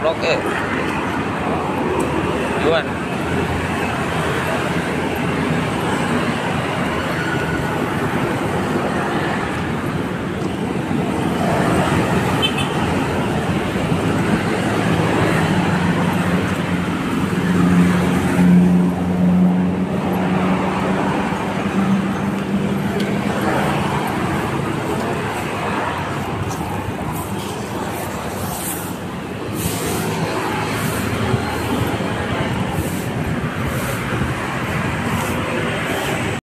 Blok E Yuan